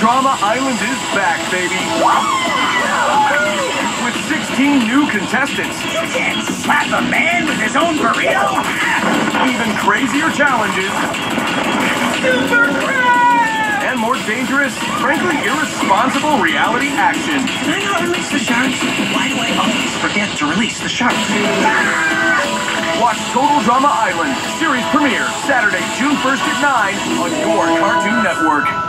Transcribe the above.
Drama Island is back, baby. With 16 new contestants. You can't slap a man with his own burrito. Even crazier challenges. Super crab! And more dangerous, frankly irresponsible reality action. Can I not release the sharks? Why do I always forget to release the sharks? Watch Total Drama Island, series premiere, Saturday, June 1st at 9 on your Cartoon Network.